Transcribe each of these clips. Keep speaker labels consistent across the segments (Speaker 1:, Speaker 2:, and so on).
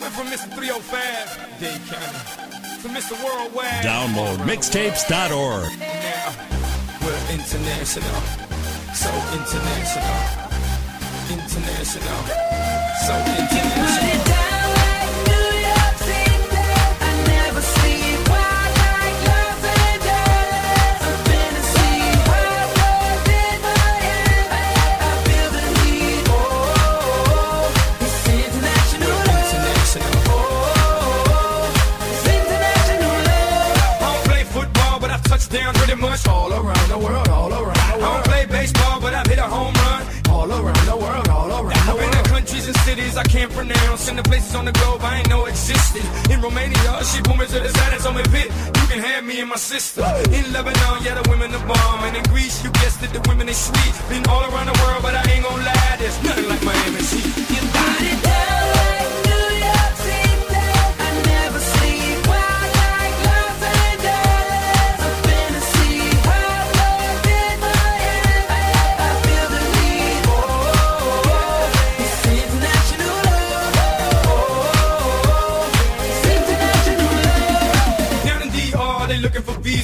Speaker 1: Went from Mr. 305, Dade County, to Mr. Worldwide.
Speaker 2: Download mixtapes.org.
Speaker 1: Now, we're international. So international. International. So international. Around the world, all around the world. I don't play baseball, but I've hit a home run all around the world, all around the world. I've been to countries and cities I can't pronounce, and the places on the globe I ain't know existed. In Romania, she pulled me to the side and told me, Pit, you can have me and my sister. In Lebanon, yeah, the women are bomb, and in Greece, you guessed it, the women they sweet. Been all around the world, but I ain't gonna lie, there's nothing like Miami Heat.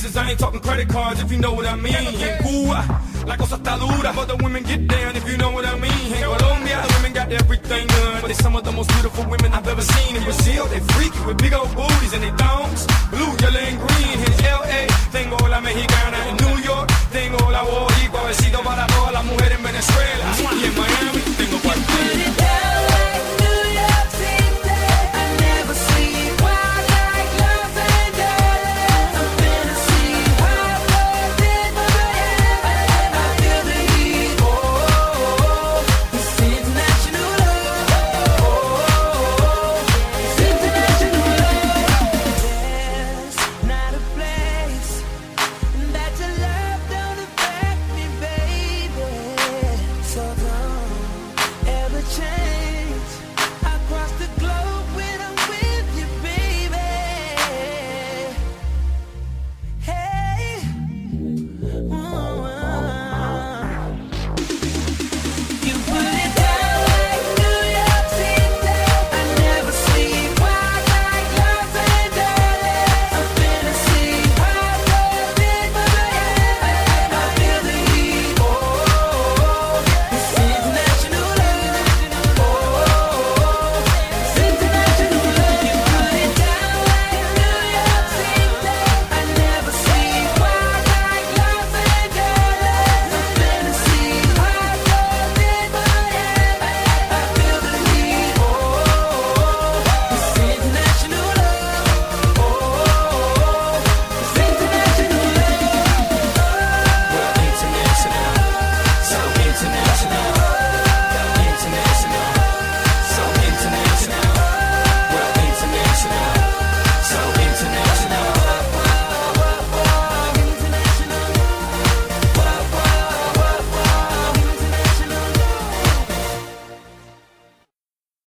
Speaker 1: I ain't talking credit cards if you know what I mean. In Cuba, la cosa está dura, but the women get down if you know what I mean. In Colombia, the women got everything done, but they some of the most beautiful women I've ever seen. In Brazil, they freaky with big old booties and they thongs,